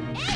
Hey!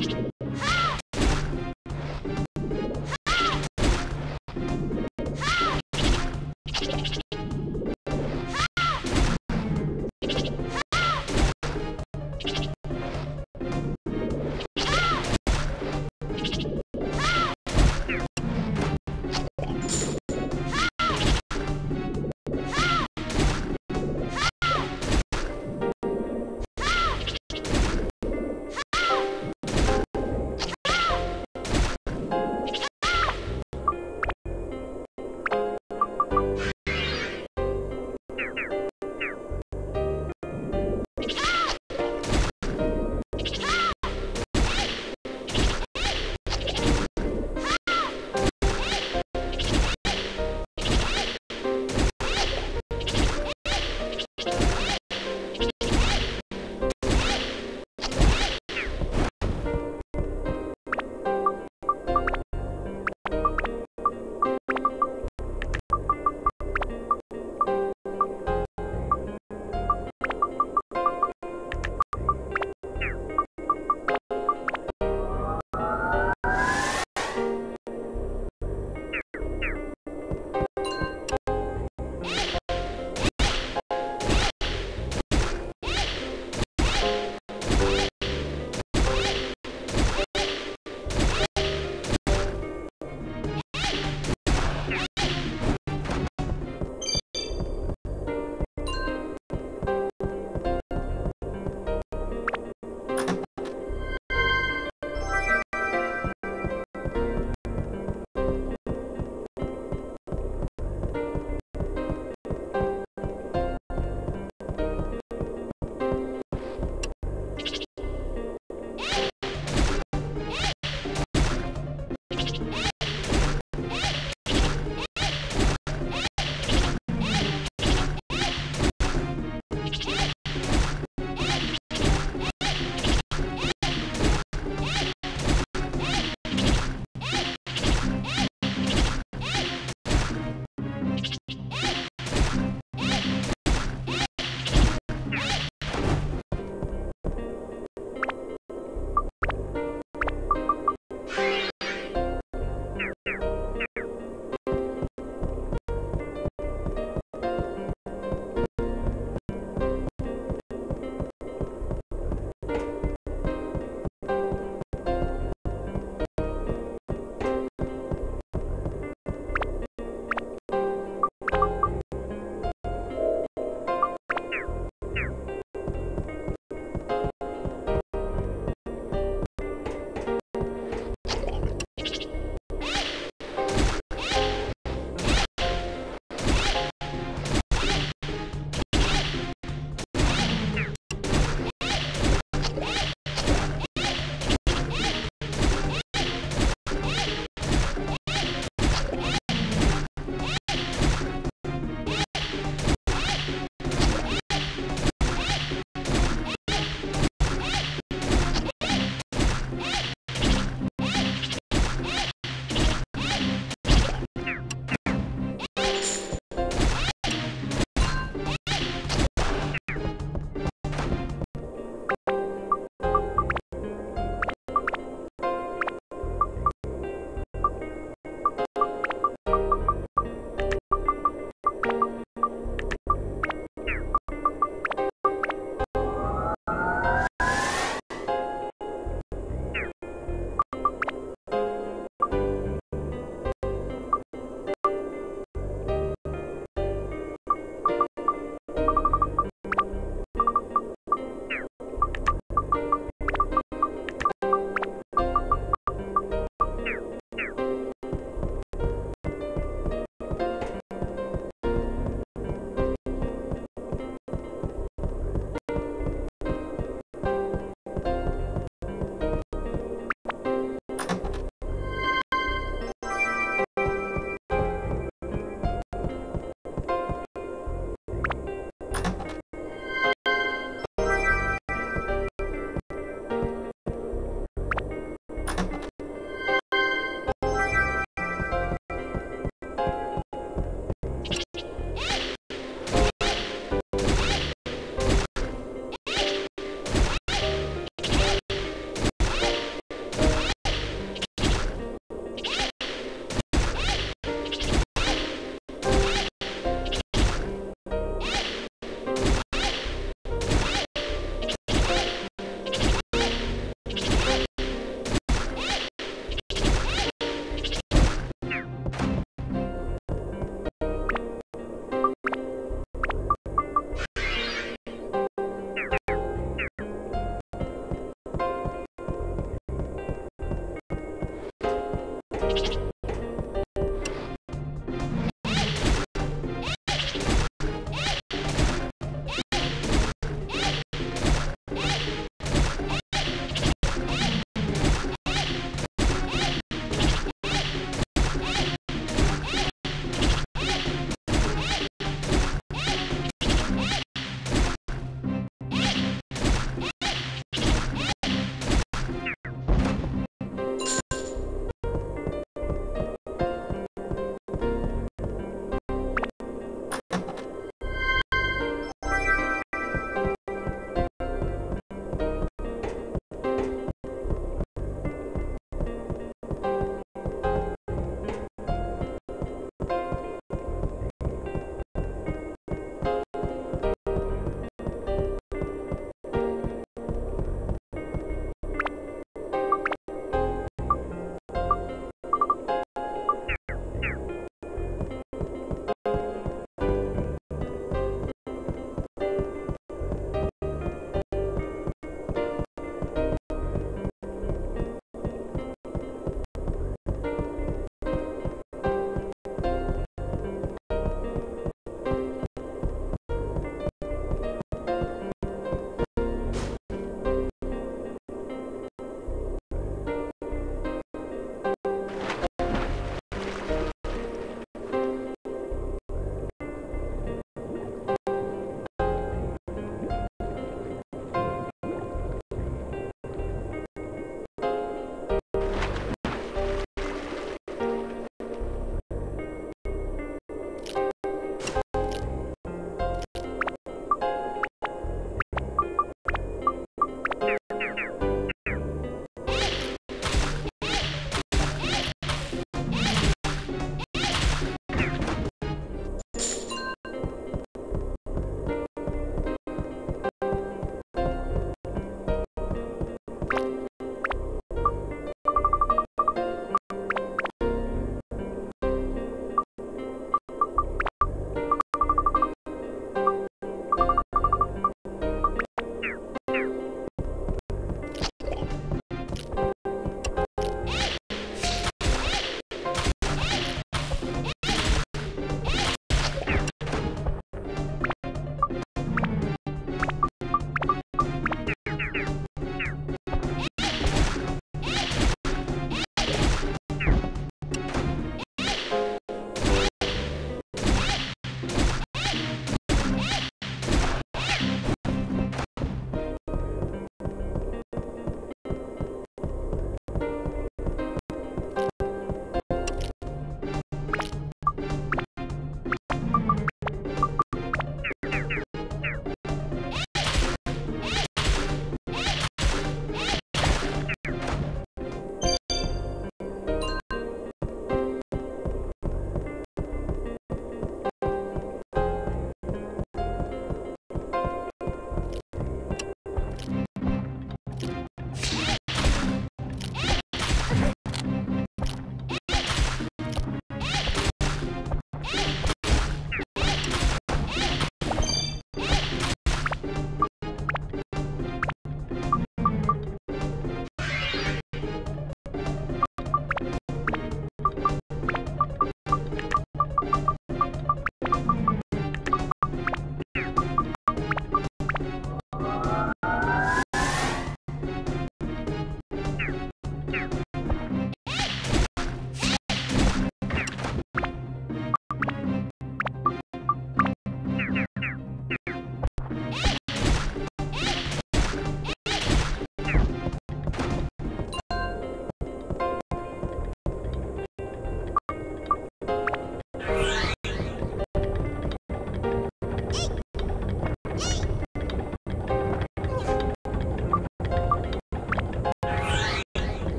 you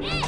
Hey!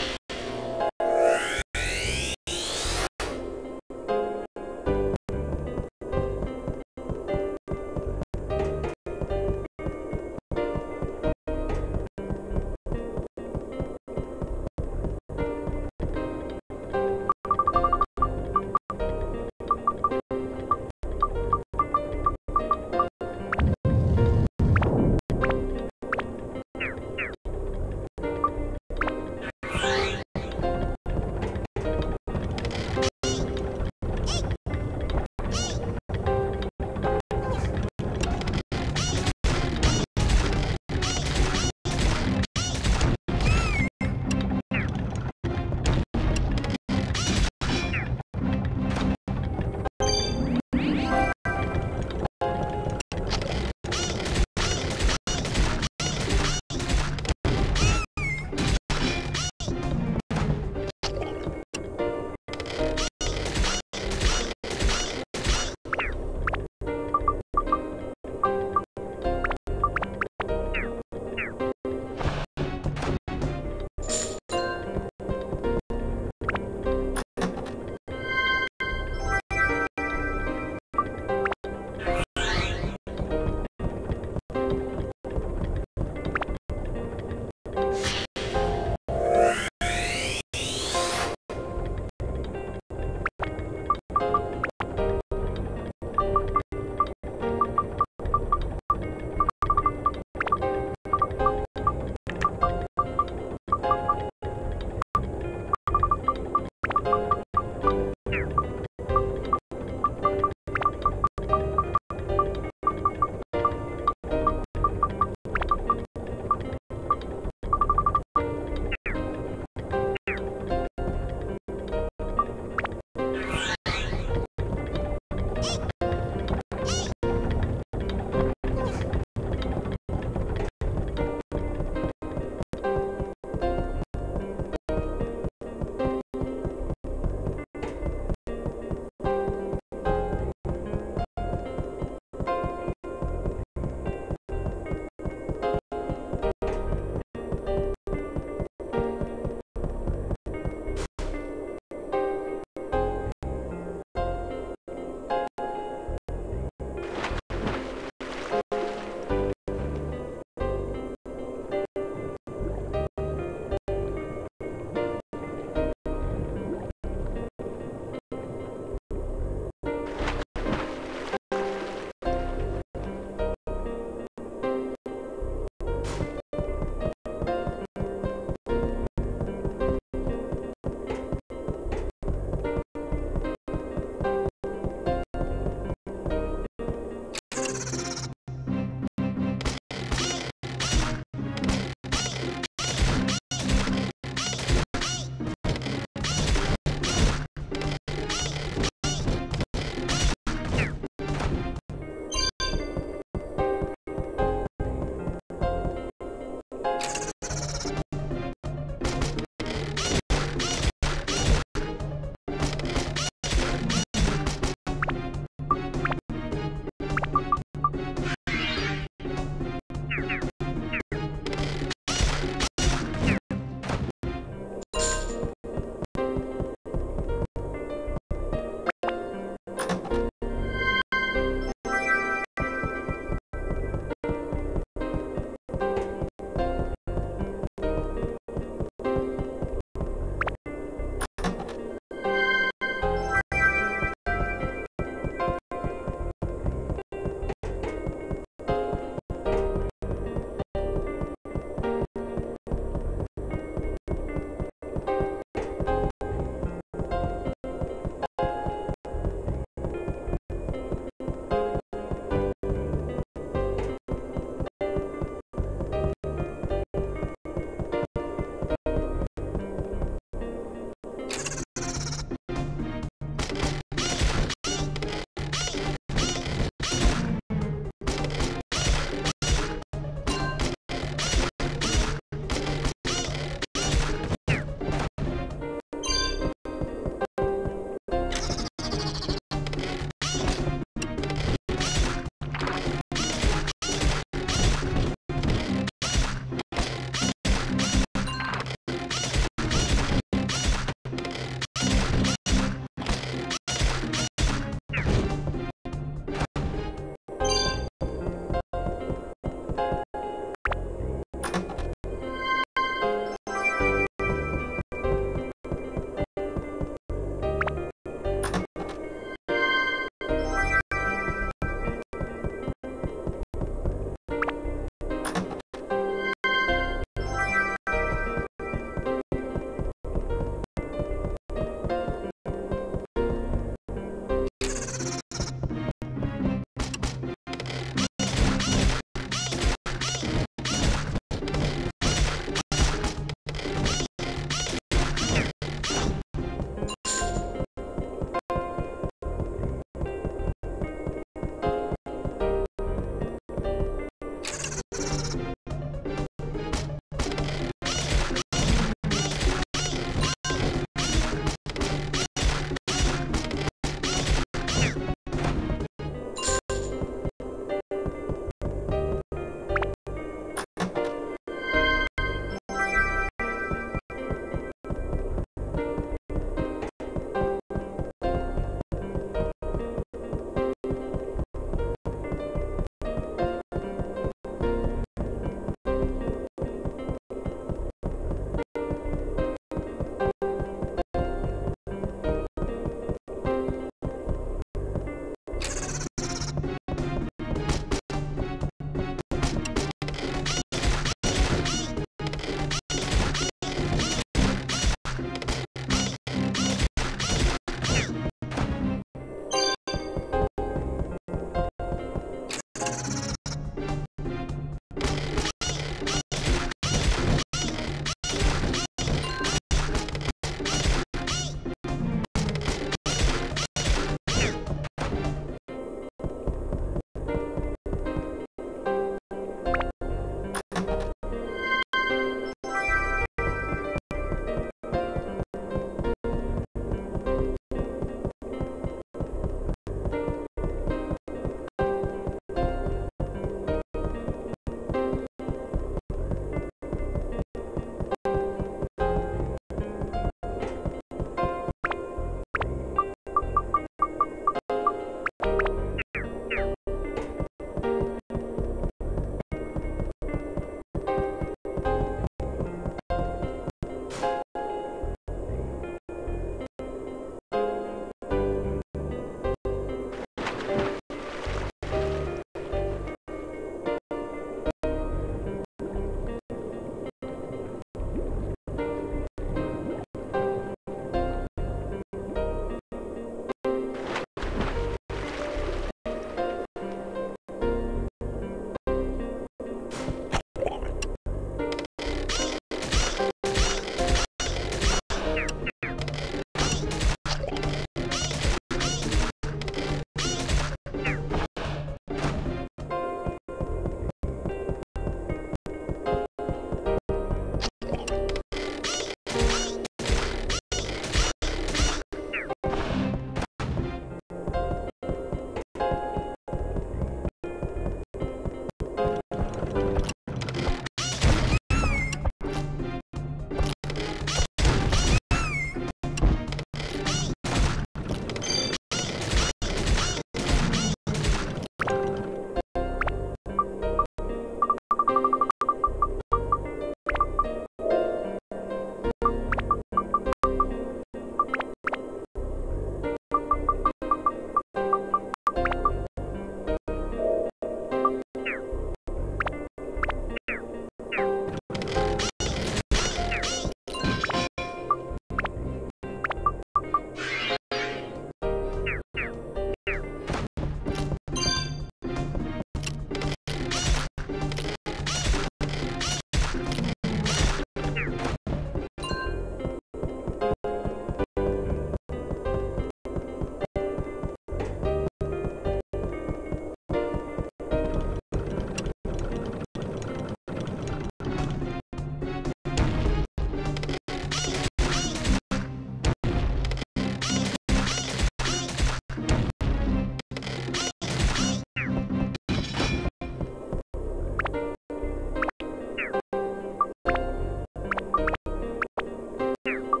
you.